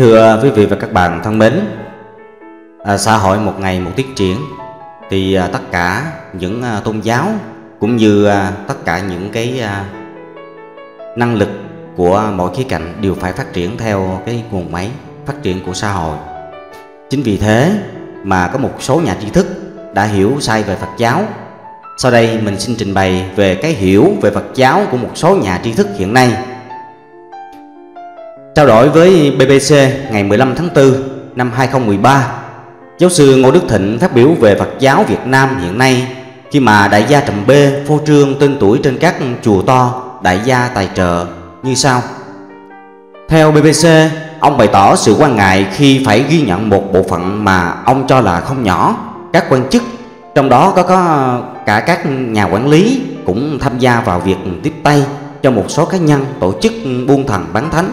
Thưa quý vị và các bạn thân mến à, Xã hội một ngày một tiết triển Thì à, tất cả những à, tôn giáo Cũng như à, tất cả những cái à, năng lực của mọi khía cạnh Đều phải phát triển theo cái nguồn máy phát triển của xã hội. Chính vì thế mà có một số nhà tri thức đã hiểu sai về Phật giáo. Sau đây mình xin trình bày về cái hiểu về Phật giáo của một số nhà tri thức hiện nay. Trao đổi với BBC ngày 15 tháng 4 năm 2013 Giáo sư Ngô Đức Thịnh phát biểu về Phật giáo Việt Nam hiện nay Khi mà đại gia Trầm Bê phô trương tên tuổi trên các chùa to đại gia tài trợ như sau. Theo BBC, ông bày tỏ sự quan ngại khi phải ghi nhận một bộ phận mà ông cho là không nhỏ. Các quan chức, trong đó có, có cả các nhà quản lý cũng tham gia vào việc tiếp tay cho một số cá nhân tổ chức buôn thần bán thánh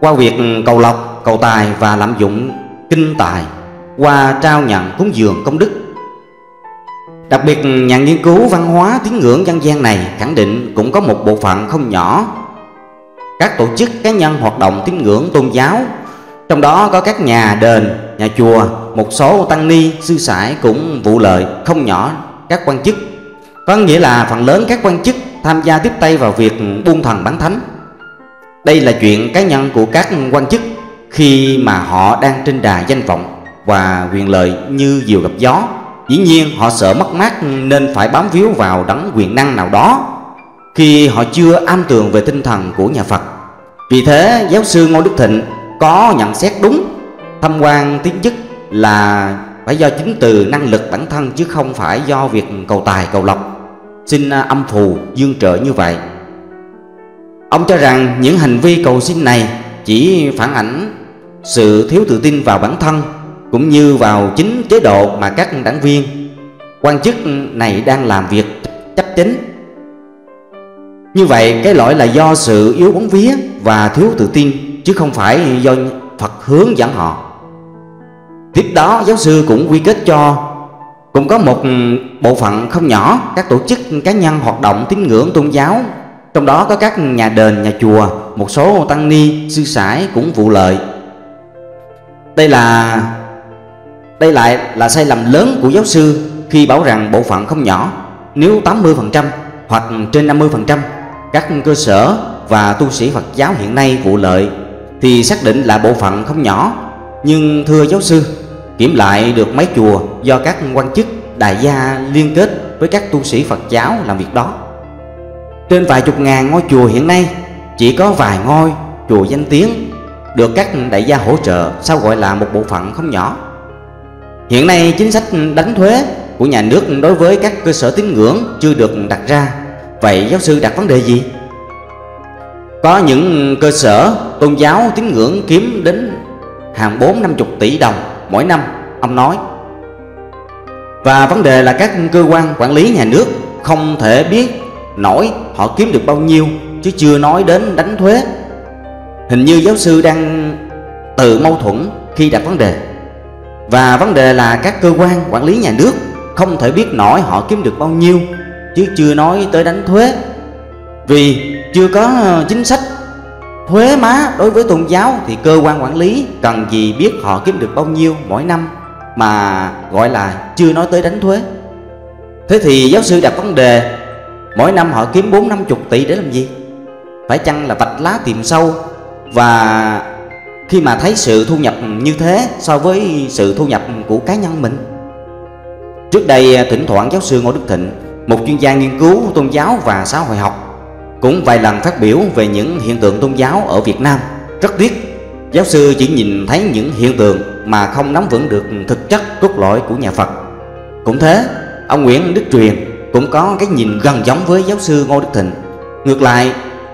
qua việc cầu lộc, cầu tài và lạm dụng kinh tài qua trao nhận cúng dường công đức. Đặc biệt nhà nghiên cứu văn hóa tín ngưỡng dân gian này khẳng định cũng có một bộ phận không nhỏ các tổ chức cá nhân hoạt động tín ngưỡng tôn giáo trong đó có các nhà đền, nhà chùa, một số tăng ni, sư sãi cũng vụ lợi không nhỏ các quan chức. Có nghĩa là phần lớn các quan chức tham gia tiếp tay vào việc buôn thần bán thánh đây là chuyện cá nhân của các quan chức khi mà họ đang trên đà danh vọng và quyền lợi như diều gặp gió. Dĩ nhiên, họ sợ mất mát nên phải bám víu vào đấng quyền năng nào đó khi họ chưa am tường về tinh thần của nhà Phật. Vì thế, giáo sư Ngô Đức Thịnh có nhận xét đúng, thâm quan tiến chức là phải do chính từ năng lực bản thân chứ không phải do việc cầu tài cầu lộc xin âm phù dương trợ như vậy Ông cho rằng những hành vi cầu xin này chỉ phản ảnh sự thiếu tự tin vào bản thân cũng như vào chính chế độ mà các đảng viên, quan chức này đang làm việc chấp chính. Như vậy, cái lỗi là do sự yếu bóng vía và thiếu tự tin, chứ không phải do Phật hướng dẫn họ. Tiếp đó, giáo sư cũng quy kết cho cũng có một bộ phận không nhỏ các tổ chức cá nhân hoạt động tín ngưỡng tôn giáo trong đó có các nhà đền, nhà chùa, một số tăng ni, sư sãi cũng vụ lợi. Đây là đây lại là sai lầm lớn của giáo sư khi bảo rằng bộ phận không nhỏ nếu 80% hoặc trên 50% các cơ sở và tu sĩ Phật giáo hiện nay vụ lợi thì xác định là bộ phận không nhỏ. Nhưng thưa giáo sư, kiểm lại được mấy chùa do các quan chức đại gia liên kết với các tu sĩ Phật giáo làm việc đó trên vài chục ngàn ngôi chùa hiện nay, Chỉ có vài ngôi chùa danh tiếng Được các đại gia hỗ trợ, Sao gọi là một bộ phận không nhỏ. Hiện nay chính sách đánh thuế của nhà nước đối với các cơ sở tín ngưỡng chưa được đặt ra. Vậy giáo sư đặt vấn đề gì? Có những cơ sở tôn giáo tín ngưỡng kiếm đến hàng 4-50 tỷ đồng mỗi năm, Ông nói. Và vấn đề là các cơ quan quản lý nhà nước không thể biết nổi, họ kiếm được bao nhiêu, chứ chưa nói đến đánh thuế. Hình như giáo sư đang tự mâu thuẫn khi đặt vấn đề. Và vấn đề là các cơ quan, quản lý nhà nước không thể biết nổi họ kiếm được bao nhiêu, chứ chưa nói tới đánh thuế. Vì chưa có chính sách thuế má đối với tôn giáo thì cơ quan quản lý cần gì biết họ kiếm được bao nhiêu mỗi năm mà gọi là chưa nói tới đánh thuế. Thế thì giáo sư đặt vấn đề Mỗi năm họ kiếm 4 50 tỷ để làm gì? Phải chăng là vạch lá tìm sâu? Và khi mà thấy sự thu nhập như thế So với sự thu nhập của cá nhân mình? Trước đây à, thỉnh thoảng giáo sư Ngô Đức Thịnh Một chuyên gia nghiên cứu tôn giáo và xã hội học Cũng vài lần phát biểu về những hiện tượng tôn giáo ở Việt Nam. Rất tiếc Giáo sư chỉ nhìn thấy những hiện tượng mà không nắm vững được thực chất cốt lõi của nhà Phật. Cũng thế, ông Nguyễn Đức Truyền cũng có cái nhìn gần giống với giáo sư Ngô Đức Thịnh. Ngược lại,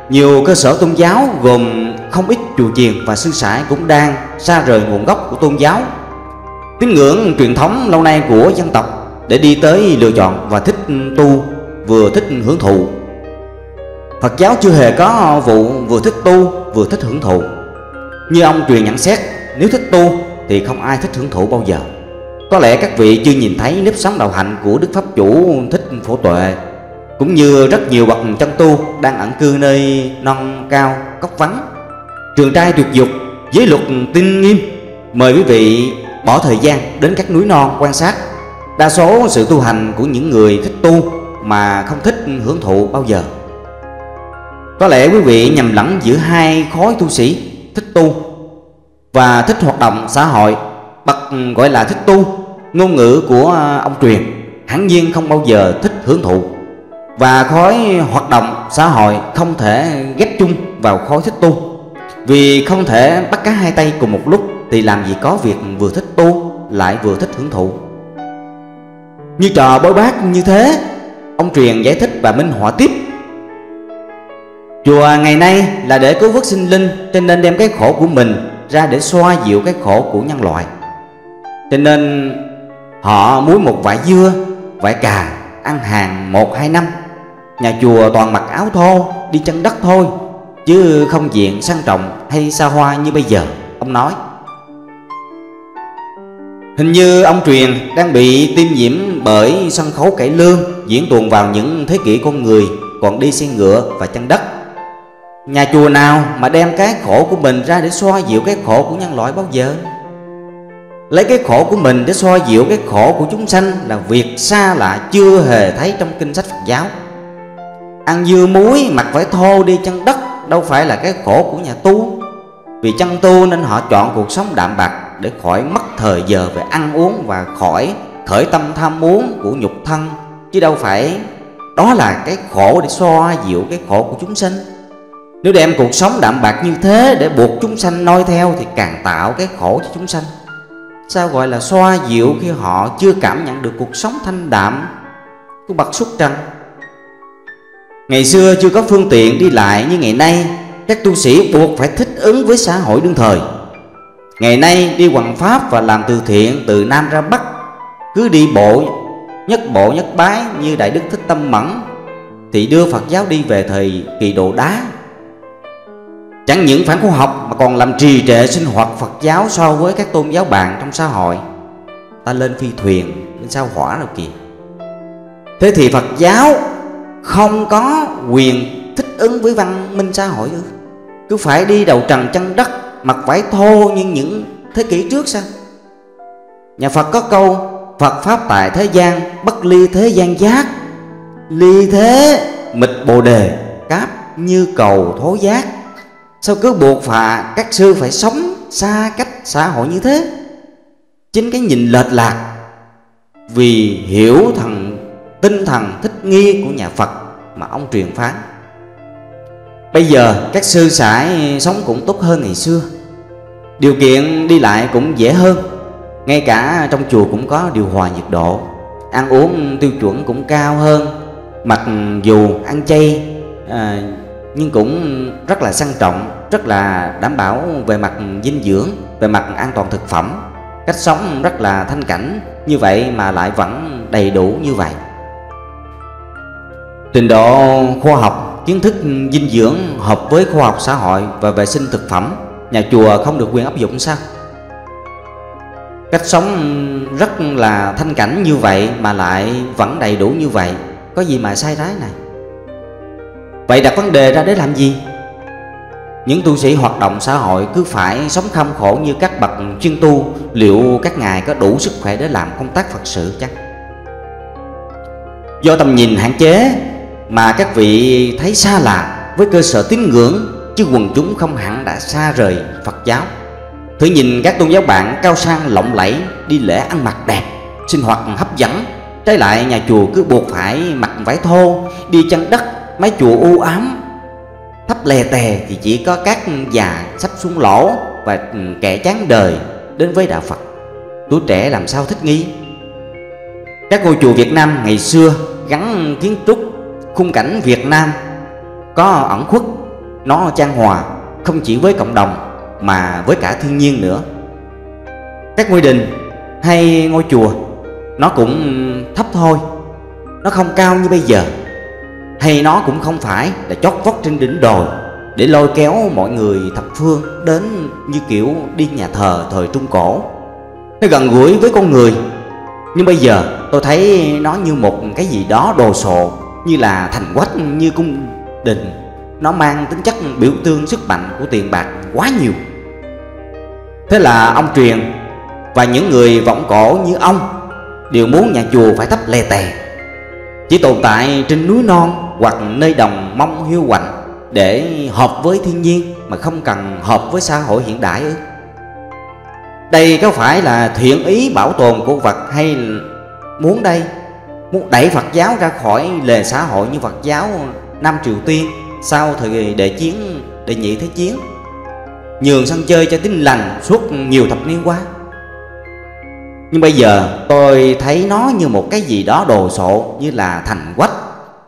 nhiều cơ sở tôn giáo gồm không ít chùa chiền và sư sãi cũng đang xa rời nguồn gốc của tôn giáo. Tín ngưỡng truyền thống lâu nay của dân tộc để đi tới lựa chọn và thích tu vừa thích hưởng thụ. Phật giáo chưa hề có vụ vừa thích tu vừa thích hưởng thụ. Như ông truyền nhận xét, nếu thích tu thì không ai thích hưởng thụ bao giờ. Có lẽ các vị chưa nhìn thấy nếp sống đạo hạnh của Đức Pháp Chủ Thích Phổ Tuệ Cũng như rất nhiều bậc chân tu đang ẩn cư nơi non cao, cốc vắng. Trường trai tuyệt dục Giới luật tinh nghiêm. Mời quý vị bỏ thời gian đến các núi non quan sát. Đa số sự tu hành của những người thích tu mà không thích hưởng thụ bao giờ. Có lẽ quý vị nhầm lẫn giữa hai khối tu sĩ thích tu và thích hoạt động xã hội bậc gọi là thích tu ngôn ngữ của à, ông truyền hẳn nhiên không bao giờ thích hưởng thụ. Và khối hoạt động xã hội không thể ghép chung vào khối thích tu. Vì không thể bắt cả hai tay cùng một lúc thì làm gì có việc vừa thích tu lại vừa thích hưởng thụ. Như trò bối bác như thế, ông truyền giải thích và minh họa tiếp. Chùa ngày nay là để cứu vớt sinh linh, cho nên đem cái khổ của mình ra để xoa dịu cái khổ của nhân loại. Cho nên họ muối một vải dưa, vải cà, ăn hàng một hai năm nhà chùa toàn mặc áo thô, đi chân đất thôi, chứ không diện sang trọng hay xa hoa như bây giờ, ông nói Hình như ông truyền đang bị tiêm nhiễm bởi sân khấu cải lương diễn tuồng vào những thế kỷ con người còn đi xe ngựa và chân đất. Nhà chùa nào mà đem cái khổ của mình ra để xoa dịu cái khổ của nhân loại bao giờ? Lấy cái khổ của mình để soi dịu cái khổ của chúng sanh là việc xa lạ chưa hề thấy trong kinh sách Phật giáo. Ăn dưa muối, mặc phải thô đi chân đất đâu phải là cái khổ của nhà tu. Vì chân tu nên họ chọn cuộc sống đạm bạc để khỏi mất thời giờ về ăn uống và khỏi khởi tâm tham muốn của nhục thân chứ đâu phải đó là cái khổ để xoa dịu cái khổ của chúng sanh nếu đem cuộc sống đạm bạc như thế để buộc chúng sanh noi theo thì càng tạo cái khổ cho chúng sanh sao gọi là xoa dịu khi họ chưa cảm nhận được cuộc sống thanh đạm của bậc xuất trần? Ngày xưa chưa có phương tiện đi lại như ngày nay, các tu sĩ buộc phải thích ứng với xã hội đương thời. Ngày nay đi hoằng pháp và làm từ thiện từ Nam ra Bắc, Cứ đi bộ, nhất bộ nhất bái như Đại Đức Thích Tâm Mẫn, Thì đưa Phật giáo đi về thời kỳ đồ đá. Chẳng những phản khoa học mà còn làm trì trệ sinh hoạt Phật giáo so với các tôn giáo bạn trong xã hội. Ta lên phi thuyền, lên sao hỏa rồi kìa. Thế thì Phật giáo không có quyền thích ứng với văn minh xã hội ư? Cứ phải đi đầu trần chân đất mặc vải thô như những thế kỷ trước sao? Nhà phật có câu phật pháp tại thế gian bất ly thế gian giác. Ly thế mịch bồ đề cáp như cầu thố giác sao cứ buộc phà các sư phải sống xa cách xã hội như thế? Chính cái nhìn lệch lạc vì hiểu thần tinh thần thích nghi của nhà phật mà ông truyền phán. Bây giờ các sư sãi sống cũng tốt hơn ngày xưa. Điều kiện đi lại cũng dễ hơn. Ngay cả trong chùa cũng có điều hòa nhiệt độ. Ăn uống tiêu chuẩn cũng cao hơn. Mặc dù ăn chay à, nhưng cũng rất là sang trọng, Rất là đảm bảo về mặt dinh dưỡng, Về mặt an toàn thực phẩm. Cách sống rất là thanh cảnh, Như vậy mà lại vẫn đầy đủ như vậy. Trình độ khoa học, kiến thức dinh dưỡng hợp với khoa học xã hội và vệ sinh thực phẩm, nhà chùa không được quyền áp dụng sao? Cách sống rất là thanh cảnh như vậy mà lại vẫn đầy đủ như vậy, có gì mà sai trái này? Vậy đặt vấn đề ra để làm gì những tu sĩ hoạt động xã hội cứ phải sống kham khổ như các bậc chuyên tu liệu các ngài có đủ sức khỏe để làm công tác phật sự chắc do tầm nhìn hạn chế mà các vị thấy xa lạ với cơ sở tín ngưỡng chứ quần chúng không hẳn đã xa rời Phật giáo. Thử nhìn các tôn giáo bạn cao sang lộng lẫy, đi lễ ăn mặc đẹp, sinh hoạt hấp dẫn. Trái lại nhà chùa cứ buộc phải mặc vải thô, đi chân đất, mái chùa u ám. Thấp lè tè thì chỉ có các già sắp xuống lỗ và ừ, kẻ chán đời đến với đạo Phật. Tuổi trẻ làm sao thích nghi? Các ngôi chùa Việt Nam ngày xưa gắn kiến trúc, khung cảnh Việt Nam có ẩn khuất, nó trang hòa, không chỉ với cộng đồng mà với cả thiên nhiên nữa các ngôi đình hay ngôi chùa, nó cũng ừ, thấp thôi, nó không cao như bây giờ hay nó cũng không phải là chót vót trên đỉnh đồi để lôi kéo mọi người thập phương đến như kiểu đi nhà thờ thời trung cổ. Nó gần gũi với con người. Nhưng bây giờ tôi thấy nó như một cái gì đó đồ sộ, như là thành quách, như cung đình. Nó mang tính chất biểu tương sức mạnh của tiền bạc quá nhiều. Thế là ông truyền, Và những người vọng cổ như ông Đều muốn nhà chùa phải thấp lè tè. Chỉ tồn tại trên núi non hoặc nơi đồng mong hiu quạnh Để hợp với thiên nhiên Mà không cần hợp với xã hội hiện đại ư Đây có phải là thiện ý bảo tồn của vật Hay muốn đây? Muốn đẩy Phật giáo ra khỏi lề xã hội như Phật giáo Nam Triều Tiên Sau thời kỳ đệ chiến, đệ nhị thế chiến? Nhường sân chơi cho tính lành suốt nhiều thập niên qua. Nhưng bây giờ tôi thấy nó như một cái gì đó đồ sộ như là thành quách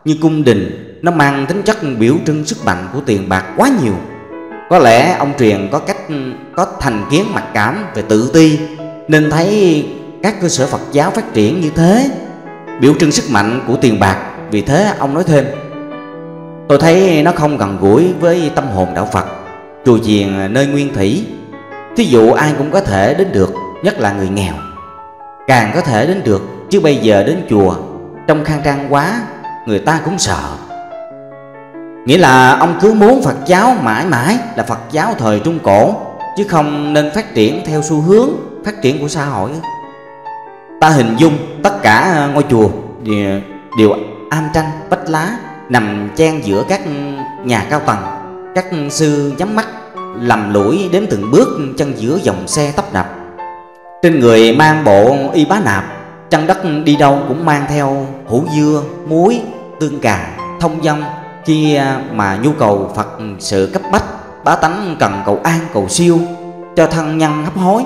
như cung đình, nó mang tính chất biểu trưng sức mạnh của tiền bạc quá nhiều. Có lẽ ông truyền có cách, có thành kiến mặc cảm về tự ti, nên thấy các cơ sở phật giáo phát triển như thế, biểu trưng sức mạnh của tiền bạc. Vì thế ông nói thêm, tôi thấy nó không gần gũi với tâm hồn đạo phật chùa chiền nơi nguyên thủy. Thí dụ ai cũng có thể đến được, nhất là người nghèo. Càng có thể đến được, chứ bây giờ đến chùa, trong khang trang quá người ta cũng sợ. Nghĩa là ông cứ muốn phật giáo mãi mãi là phật giáo thời trung cổ chứ không nên phát triển theo xu hướng phát triển của xã hội. Ta hình dung tất cả ngôi chùa đều, đều am tranh bách lá nằm chen giữa các nhà cao tầng. Các sư nhắm mắt lầm lũi đến từng bước chân giữa dòng xe tấp nập. Trên người mang bộ y bá nạp chân đất đi đâu cũng mang theo hũ dưa muối tương cà thông dong. Khi mà nhu cầu phật sự cấp bách, bá tánh cần cầu an, cầu siêu, cho thân nhân hấp hối.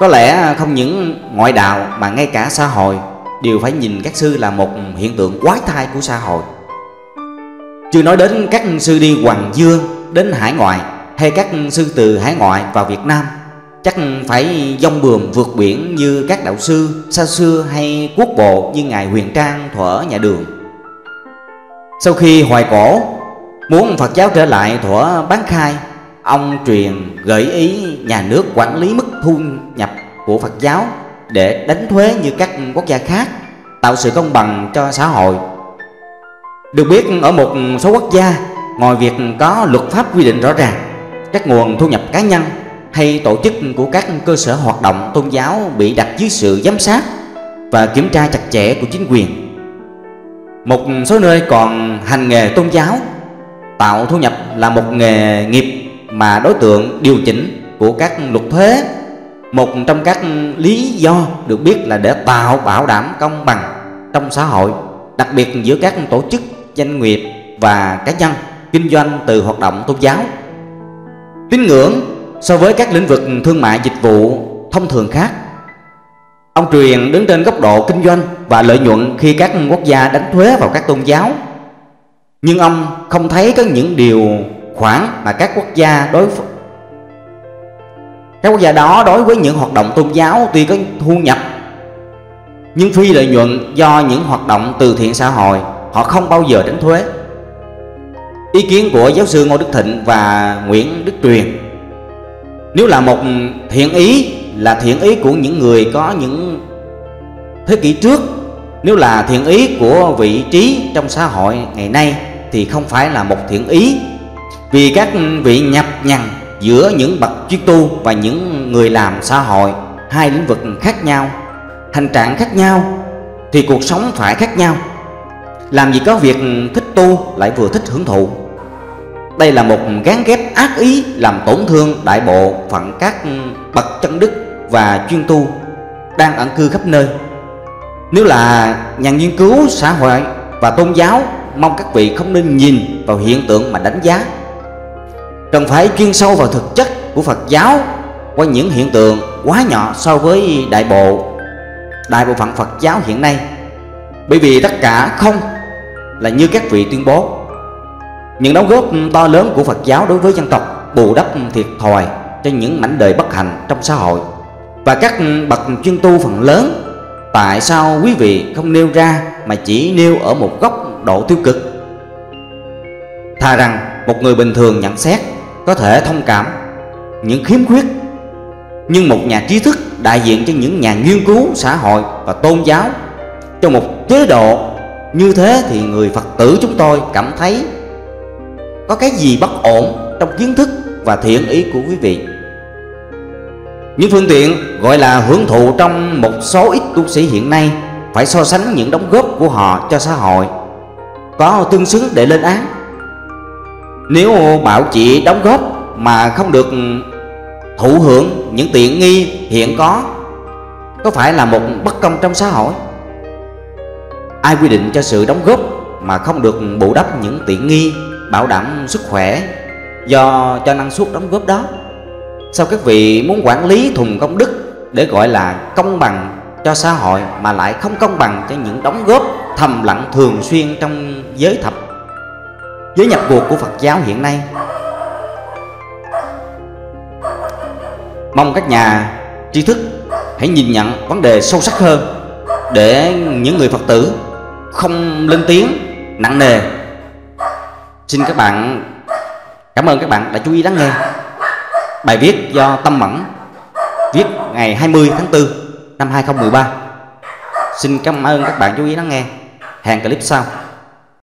Có lẽ không những ngoại đạo mà ngay cả xã hội đều phải nhìn các sư là một hiện tượng quái thai của xã hội. Chưa nói đến các sư đi Hoàng Dương, đến hải ngoại, hay các sư từ hải ngoại vào Việt Nam, chắc phải dông bườm vượt biển như các đạo sư xa xưa hay quốc bộ như ngài Huyền Trang thuở nhà Đường. Sau khi hoài cổ muốn Phật giáo trở lại thuở bán khai, ông truyền gợi ý nhà nước quản lý mức thu nhập của Phật giáo để đánh thuế như các quốc gia khác, tạo sự công bằng cho xã hội được biết ở một số quốc gia Ngoài việc có luật pháp quy định rõ ràng Các nguồn thu nhập cá nhân hay tổ chức của các cơ sở hoạt động tôn giáo bị đặt dưới sự giám sát và kiểm tra chặt chẽ của chính quyền. Một số nơi còn hành nghề tôn giáo, tạo thu nhập là một nghề nghiệp mà đối tượng điều chỉnh của các luật thuế. Một trong các lý do được biết là để tạo bảo đảm công bằng trong xã hội, đặc biệt giữa các tổ chức doanh nghiệp và cá nhân kinh doanh từ hoạt động tôn giáo tín ngưỡng so với các lĩnh vực thương mại dịch vụ thông thường khác ông truyền đứng trên góc độ kinh doanh và lợi nhuận khi các quốc gia đánh thuế vào các tôn giáo. Nhưng ông không thấy có những điều khoản mà các quốc gia đối các quốc gia đó đối với những hoạt động tôn giáo tuy có thu nhập, nhưng phi lợi nhuận do những hoạt động từ thiện xã hội, họ không bao giờ đánh thuế. Ý kiến của giáo sư ngô đức thịnh và nguyễn đức truyền nếu là một thiện ý là thiện ý của những người có những thế kỷ trước. Nếu là thiện ý của vị trí trong xã hội ngày nay thì không phải là một thiện ý. Vì các vị nhập nhằn giữa những bậc chuyên tu và những người làm xã hội, hai lĩnh vực khác nhau, hành trạng khác nhau, thì cuộc sống phải khác nhau. Làm gì có việc thích tu lại vừa thích hưởng thụ. Đây là một gán ghép ác ý làm tổn thương đại bộ phận các bậc chân và chuyên tu đang ẩn cư khắp nơi. Nếu là nhà nghiên cứu xã hội và tôn giáo, mong các vị không nên nhìn vào hiện tượng mà đánh giá. Cần phải chuyên sâu vào thực chất của phật giáo qua những hiện tượng quá nhỏ so với đại bộ đại bộ phận phật giáo hiện nay. Bởi vì tất cả không là như các vị tuyên bố. Những đóng góp to lớn của Phật giáo đối với dân tộc bù đắp thiệt thòi cho những mảnh đời bất hạnh trong xã hội và các bậc chuyên tu phần lớn, tại sao quý vị không nêu ra mà chỉ nêu ở một góc độ tiêu cực? Thà rằng một người bình thường nhận xét, có thể thông cảm những khiếm khuyết, nhưng một nhà trí thức đại diện cho những nhà nghiên cứu xã hội và tôn giáo trong một chế độ như thế thì người Phật tử chúng tôi cảm thấy Có cái gì bất ổn trong kiến thức và thiện ý của quý vị những phương tiện gọi là hưởng thụ trong một số ít tu sĩ hiện nay, phải so sánh những đóng góp của họ cho xã hội. Có tương xứng để lên án. Nếu bảo chị đóng góp mà không được thụ hưởng những tiện nghi hiện có có phải là một bất công trong xã hội? Ai quy định cho sự đóng góp mà không được bù đắp những tiện nghi, bảo đảm sức khỏe do cho năng suất đóng góp đó? Sao các vị muốn quản lý thùng công đức để gọi là công bằng cho xã hội mà lại không công bằng cho những đóng góp thầm lặng thường xuyên trong giới thập, giới nhập cuộc của Phật giáo hiện nay? Mong các nhà tri thức hãy nhìn nhận vấn đề sâu sắc hơn để những người Phật tử không lên tiếng, nặng nề. Xin các bạn cảm ơn các bạn đã chú ý lắng nghe bài viết do Tâm Mẫn viết ngày 20 tháng 4 năm 2013 xin cảm ơn các bạn chú ý lắng nghe. Hẹn clip sau.